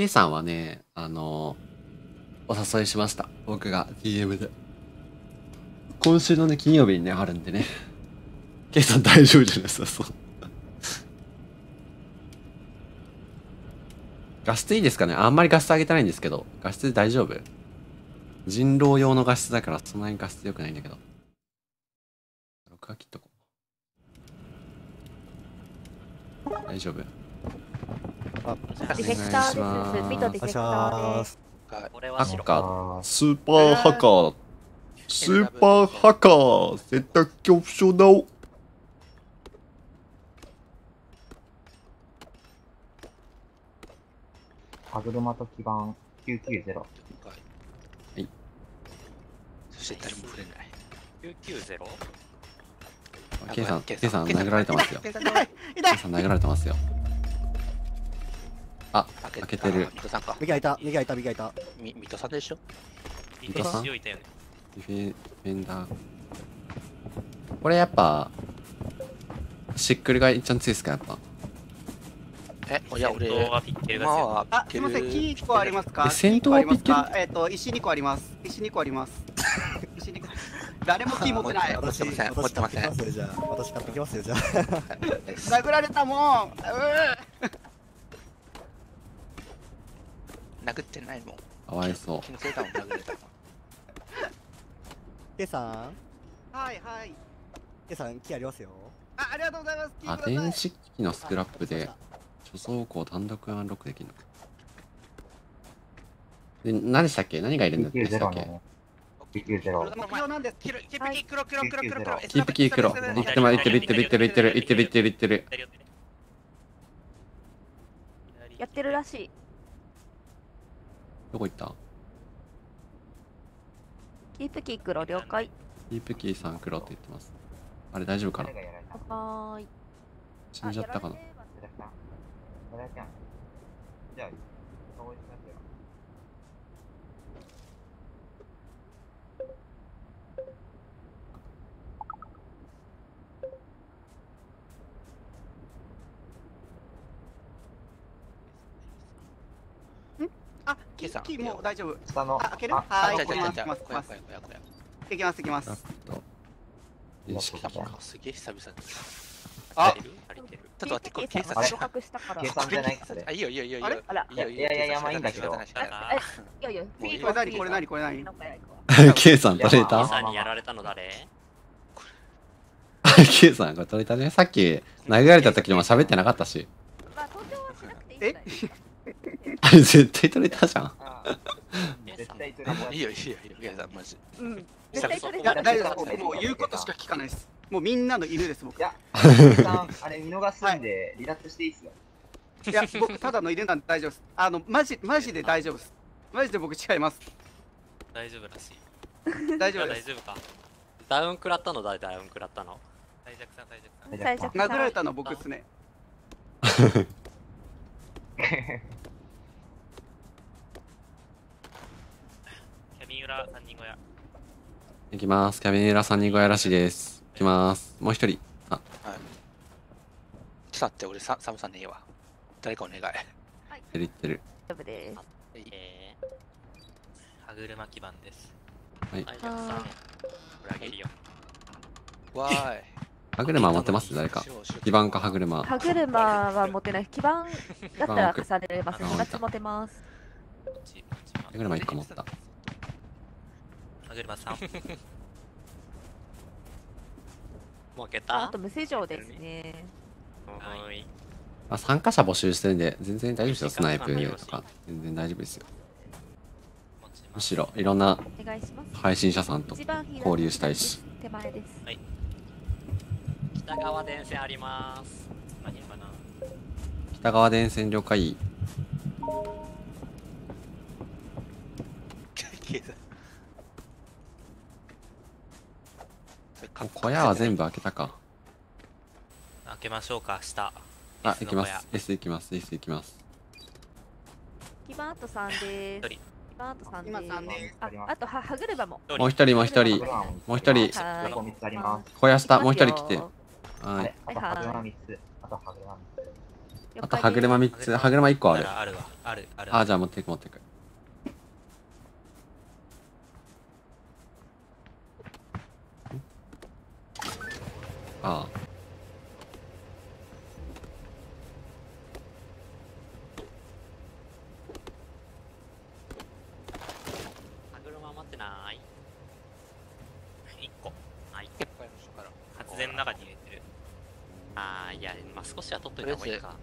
K さんはね、あのお誘いしました。僕が DM で。今週のね、金曜日にね、あるんでね。K さん大丈夫じゃないですか、そう。画質いいですかね？あんまり画質上げてないんですけど、画質大丈夫？人狼用の画質だからそんなに画質良くないんだけど。録画切っとこう。大丈夫？あディフェクターです。ミトディフェクターです。ハッカー、スーパーハッカー、スーパーハッカー、選択恐怖症だお。歯車と基板990。はい。そして誰も触れない。990? K さん、K さん殴られてますよ。痛い K さん殴られてますよ。あ、開けてる。水戸さんか。右がいた、右がいた、右がいた。み水戸さんでしょ？伊藤さん強いたよね。ディフェンダー。これやっぱ、シックルが一番強いですか、やっぱ。え、いや、俺、戦闘はピッケルが今強い。はあ、すみません、キー1個ありますか？え戦闘キー1個ありますピッケル？かえっ、と、石2個あります。石2個あります。石2個。誰もキー持ってない。私、持ってません持ってません私買ってきますよ、じゃあ。私買ってきますよ、じゃあ。殴られたもん。う殴ってないもん。かわいそう。気のせいだもん、殴れたの。ケイさん、ーはいはい。ケイさん、木ありますよ。あ、ありがとうございます。キーあ、電子機器のスクラップで、貯蔵庫を単独アンロックできるのか。で、何でしたっけ何がいるんだっけ990の990。目標なんです。キルキープキー黒黒黒黒黒。キープキー黒。えいってまいってるいってるいってるいってるいってるいってるいってる。やってるらしい。どこ行った？キープキー黒了解。キープキーさん黒って言ってます。あれ大丈夫かな？はーい。死んじゃったかな？じゃあ、そうしますよ。あ、キーさんキーもう大丈夫。下の、あ開ける？あはいじゃあじゃあじゃあ行きます小屋小屋小屋小屋。いきますいきますラ。ッと。電子機器あか。すげえ久々に。あちょっと待って、これ警察さんが昇格したから。計算じゃないそれあ、いいよいいよいいよいいよ。あれあら、いいよいいよ。いやいやいやまあいいんだけどいやいや、もういいこれ何？これ何？これ K さん取れた？さんにやられたの誰 ?K さんが取れたね。さっき殴られた時も喋ってなかったし。まあ、れ絶対取れたじゃん。あ絶対取れたいいよいいよいいよ。いやさんマジ。うん。久絶対々いや取れた大丈夫です。もう言うことしか聞かないです。もうみんなの犬です僕。いや、さん、あれ見逃すんで、離脱していいっすよ。いや僕ただの犬なんで大丈夫です。あのマジマジで大丈夫です。マジで僕違います。大丈夫らしい。大丈夫です。大丈夫か？ダウン食らったの？誰ダウン食らったの？大弱さん大弱さん。殴られたの僕ですね。キャビン裏三人小屋。いきます。キャビネラ3人小屋らしいです。いきます。もう一人。あ、ちょっと待って、俺さサムさんねえわ。誰かお願い。減りってる。大丈夫です。えー、歯車基盤です。はい。大弱さん。裏切りよ。わーい。歯車持ってます？誰か。基盤か歯車。歯車は持てない。基盤だったら重ねれます。持てます。歯車1個持った。歯車三。もう開けた？ああと無施錠ですね。はーい。あ、参加者募集してるんで、全然大丈夫ですよ。スナイプとか。全然大丈夫ですよ。むしろ、いろんな。配信者さんと交流したいし。手前です。北側電線あります何かな？北川電線了解。警察もう小屋は全部開けたか。開けましょうか、下。あ、行きます。S 行きます。S 行きます。基盤あと三です。です。あ、あとは歯車も。もう一人、もう一人。もう一人。は横3つあります。小屋下、もう一人来て。いきますよはいあと歯車3つ。あと歯車3つ。あと歯車3つ歯車1個あるあるわ。ある、ある。あじゃあ持っていく持っていくああ歯車持ってない1個。はい。結構やる人から。発電の中に入れてる。あーいやまあ少しは取っといた方がいい。か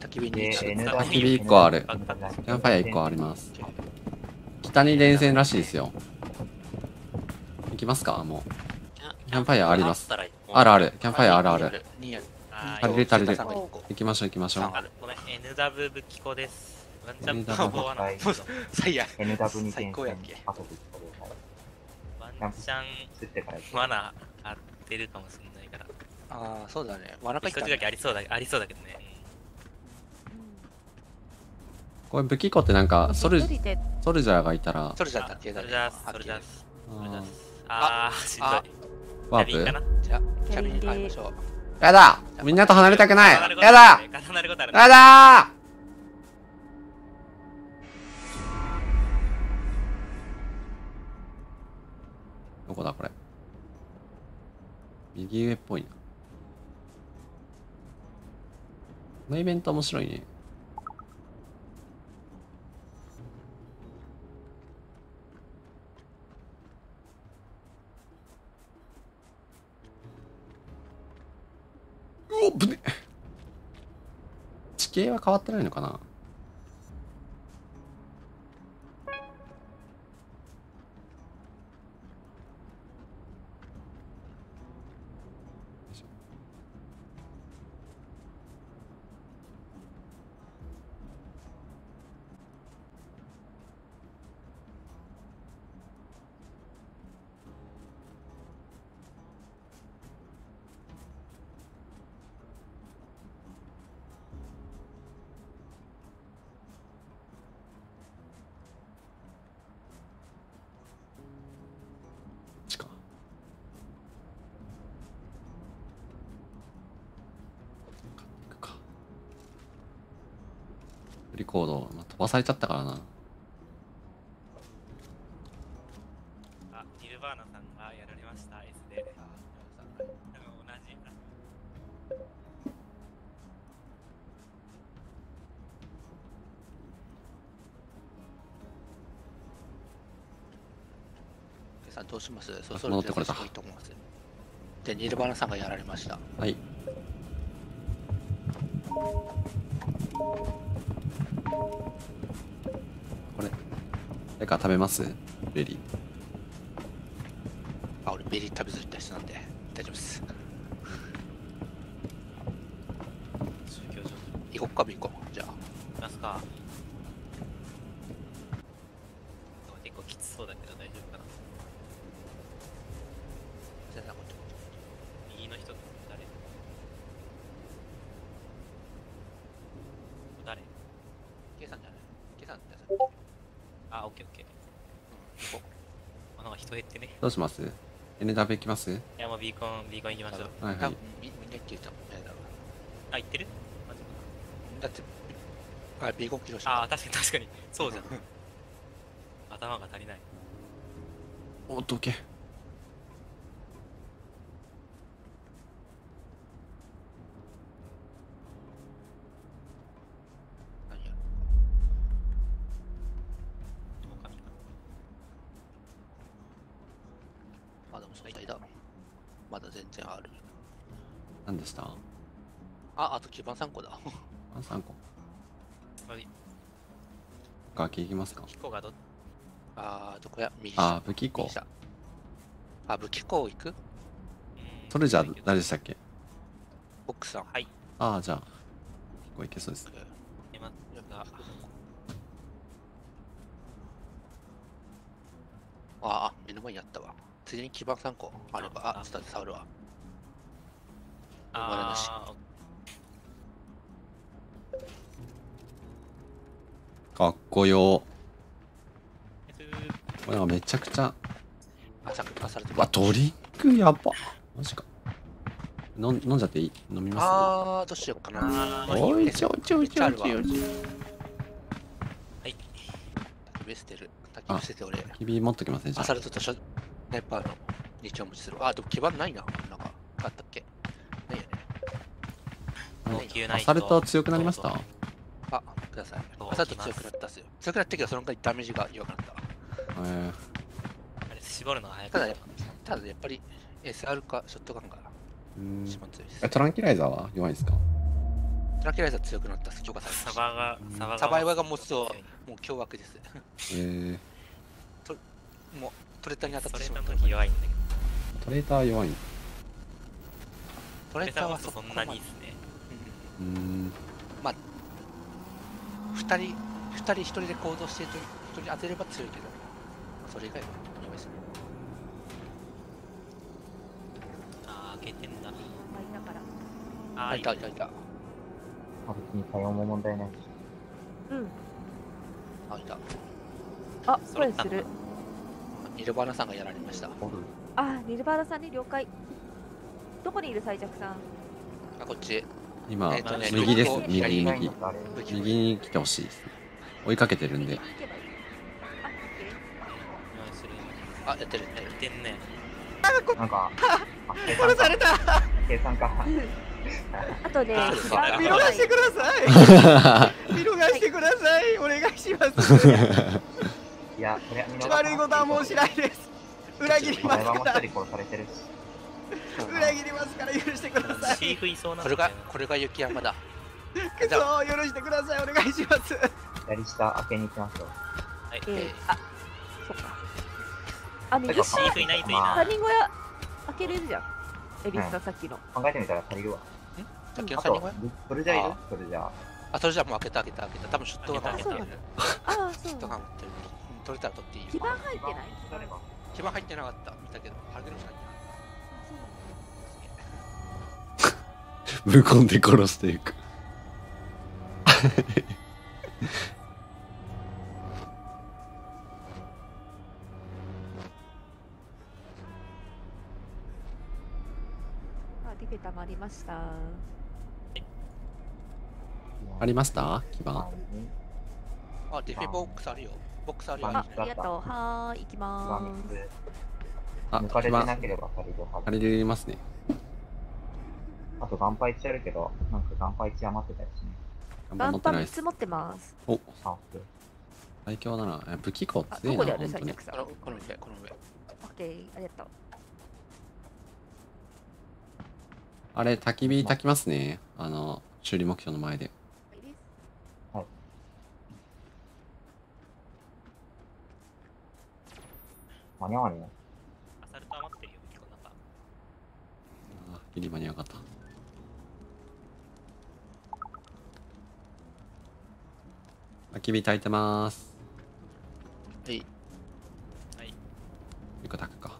焚き火にで、すぐ N 使うダ焚き火一個ある。キャンファイア1個あります。北に電線らしいですよ。行きますか？もう。キャンファイアあります。あるある。キャンファイアあるある。足りる足りる。行きましょう行きましょう。あごめん、NW 武器庫です。ワンチャン NW パワーなんですけど、最悪。最高やってことで、ワンチャン釣ってから行くマナー合ってるかもしれないから。ああそうだね。わらかい一つだけありそうだありそうだけどね。これ武器庫ってなんかソルソルジャーがいたら。それじゃああ竹だねそれじゃあ、それじゃあ、それじゃああ、しんどい。あワープ？キャビンかな？じゃあキャビンに入りましょう。やだ！みんなと離れたくない。やだ！やだ！どこだこれ？右上っぽいな。このイベント面白いねぶね。地形は変わってないのかな？リコード、まあ、飛ばされちゃったからな。あ、ニルバーナさんがやられました、S で。多分同じ。さんどうします？そあろそろ戻ってこれた。でニルバーナさんがやられました。はいこれ誰か食べます？ベリー。あ俺ベリー食べずった人なんで。大丈夫です。行こっかビンコじゃあ行きますか。結構きつそうだけど大丈夫かな。じゃあこっち右の人誰誰ケイさんじゃないケイさんじゃないあ、オッケーオッケー。行こあ、なんか人減ってね。どうします ?NW 行きます？いや、もうビーコン、ビーコン行きましょう。はいはいみみんな行ってると思うねだろあ、行ってる？マジかだってあビーコンキロしあー、確かに確かに。そうじゃん。頭が足りない。おっとけまだもその間だまだ全然ある。何でした？ああと基盤3個だ。あ3個。はい。ガキ行きますか。キコがどっ？あーどこや？右あー武器庫。あ武器庫行く？うん。それじゃあ誰でしたっけ？ボックスさん。はい。ああじゃあ結構いけそうです。今がああ目の前にあったわ次に基盤3個あればああスタート触るわ。生まれなし。あかっこよ。ー。これなんかめちゃくちゃ。あさあされてうわドリンクやば。マジか。飲ん飲んじゃっていい？飲みまあー、どうしようかな。おいちょいちょいちょいちょい。ちょいはい。焚き火捨てる。焚き火捨てて俺、君持っときますねじゃアサルトとショナイパーの日曜持ちする。あ、でも基盤ないな。なんか、あったっけ？ないよね。アサルト強くなりました？あ、ください。アサルト強くなったっすよ。強くなったけど、その代わりダメージが弱くなった。えあれ絞るのが早くただやただやっぱり SR かショットガンがーうん一番強いです。えトランキライザーは弱いんですか？トラキライザー強くなったっす。強化されました。サバがサバがサバイバーがもうそうもう凶悪です。えー、もうトレッターに当たってそれのしまった。時弱いんだけどトレーター弱いんトレッターはそんそこまでなにいいっすねうーん二人、二人一人で行動してると一人当てれば強いけど、それ以外は弱いですね。あー開けてんだまああ、あーいたいたいた。あ、別に対応も問題ないし。うんあ、いた。あ声するニルバーナさんがやられました。あニルバーナさんに了解。どこにいる最弱さん？あ、こっち。今、えっとね右です。右右左右に来てほしいです追いかけてるんで。あオッケーよしそれあ、やってる。やってんねなんか、あ、計算か。計算か。あとね見逃してください。見逃してください。お願いします いや、そりゃ見逃悪いことはもうしないです。裏切ります前はもうから一人殺されてるし。裏切りますから許してください。シーフいそうなん。これがこれが雪山だ。く そ許してください。お願いします。左下開けに行きましょう。はい。えー、あそっか。あ右てかシーフいないといいな。他人小屋開けれるじゃん。エビスさん。さっきの。考えてみたら足りるわ。さっきのあと三人は、それじゃいる？あそれじゃあ、それじゃもう開けた開けた開けた。多分ショットガン開けた持ってる。ああそうショットガン持ってる。うん取れたら取っていいよ。基盤入ってない？基盤入ってなかった。見たけど、ハルゲのしか無言で殺していく。あリベたまりました。ありました？基盤あ、ディフェボックスあるよ。ボックスあるよ。ああ。りがとう。はーい行きまーす。あ抜かれてなければ足りるはず。借りれますね。あと、ガンパイチあるけど、なんかガンパイチ余ってたりしね。ガンパ3持ってないですつ持ってます？お。あ、最強だな。え武器庫あ強いなどこである？本当に。最弱さこの上、この上。オッケーありがとう。あれ焚き火焚きますね。あの修理目標の前で間に合わね。えな。アサルト余ってるよ。この中あギリ間に合わなかった。焚き火焚いてます。はい。一個焚くか。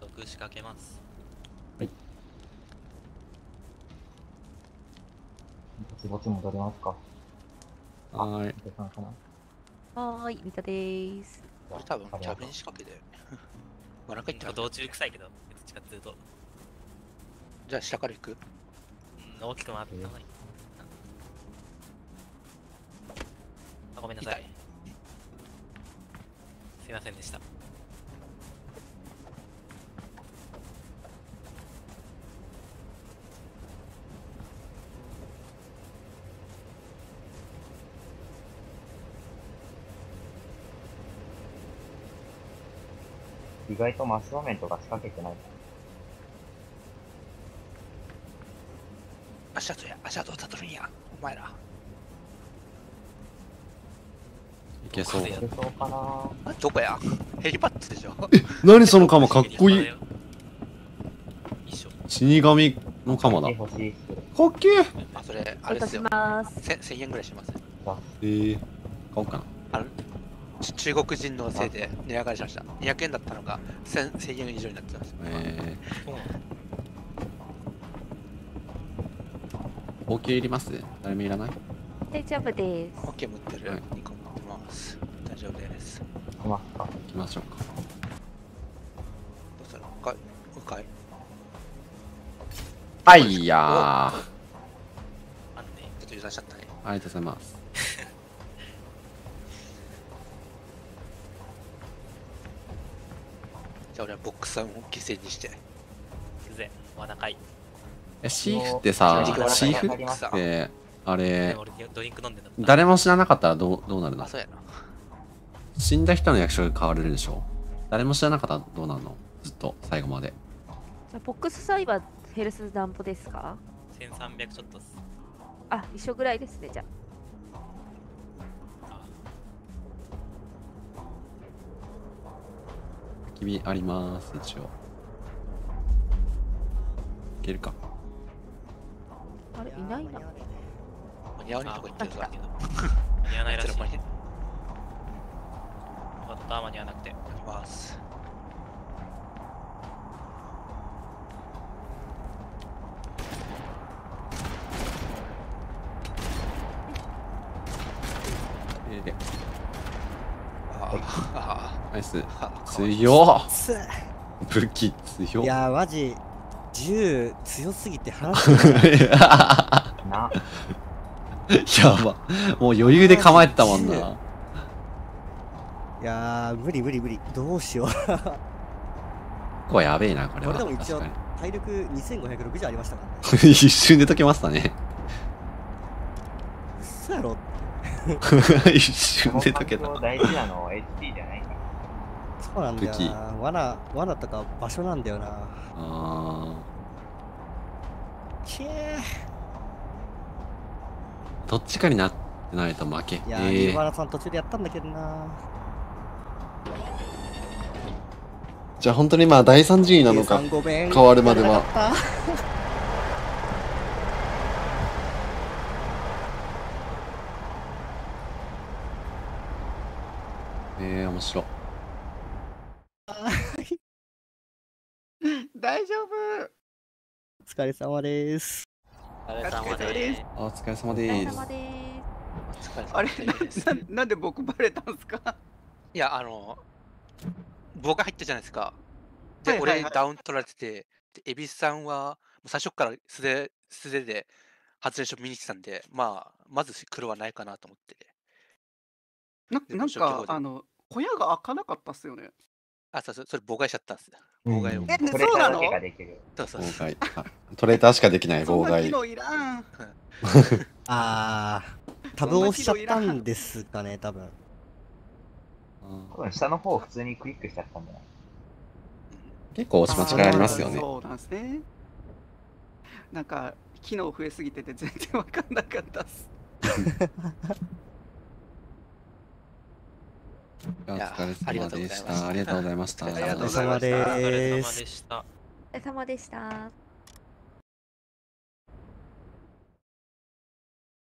毒仕掛けます。ぼちぼち戻りますか。はーい。はーい三田でーす。これ多分キャビン仕掛けで。まあなんか言った道中臭いけどどっちかっていうと。じゃあ下から行く？うん大きく回った方がいい。あごめんなさい。すいませんでした外とマスモメントが仕掛けてない。足跡や、足跡をたどるんや。お前ら。いけそうでいけそうかなあどこや？ヘリパッドでしょ何その鎌かっこいい死神の鎌だか欲しいっっけえあ、それ、あれですよ。ますせ1000円ぐらいします。えー、買おうかな中国人のせいで値上がりしました。200円だったのが 1000, 1000円以上になってます。えそうなのー、応急いります？誰もいらない？大丈夫ですオッケー持ってる。はい2個持ってます。大丈夫です。行きましょうかどうしたのかいもう一回？あいやー。あんねちょっと油断しちゃったね。ありがとうございます。じゃあ俺はボックスさんを犠牲にして。うぜ。わなかい。え、シーフってさシーフって、あでれ誰も知らなかったらどうどうなるの？死んだ人の役所が変われるでしょ？誰も知らなかったらどうなるの？ずっと、最後まで。じゃあボックスサイバーヘルスなんぼですか？1300ちょっとっす。あ一緒ぐらいですねじゃ焚き火あります、一応。いけるか。あれいないな間に合わないとこ行ってるぞ。間に合わないらしい間によかった間に合わなくて合います。えー、ああ、ナイス。強武器強っいやーマジ銃強すぎて話してないな、やば。もう余裕で構えてたもんな。いやー無理無理無理どうしようここやべえな、これは。これでも一応体力2560ありましたからねに一瞬で解けましたね。嘘やろ 一瞬で解けた。大事なのは HP じゃない。そうなんだよな。罠罠とか場所なんだよな。あきえー。どっちかになってないと負け。いやー、えー。さん途中でやったんだけどな。じゃあ本当にまあ第3順位なのか。変わるまでは。えー、面白。い。大丈夫。お疲れ様です。お疲れ様お疲れ様でです。あお疲れ様です。あれ様ですなななんで僕バレたんすか？いや、あの、僕が入ったじゃないですか。で、はいはいはい。俺ダウン取られてて、で、蛭子さんはもう最初から素手素手で発電所見に来てたんで、まあ、まず黒はないかなと思って。ななんかあの小屋が開かなかったっすよねあ、そうそう、それ妨害しちゃったんです。妨害を。そうなの？だけができる。そうそう妨害。あトレーターしかできない妨害。そんな機能いらんあータブ押しちゃったんですかね多分多分下の方普通にクリックしちゃったんだな。結構押し間違いありますよね。そうなんですねなんか機能増えすぎてて全然わかんなかったっす おや疲れありが様でしとうございました。た。ありがとうございました。ありがとうございました。お疲れ様でした。お疲れ様でした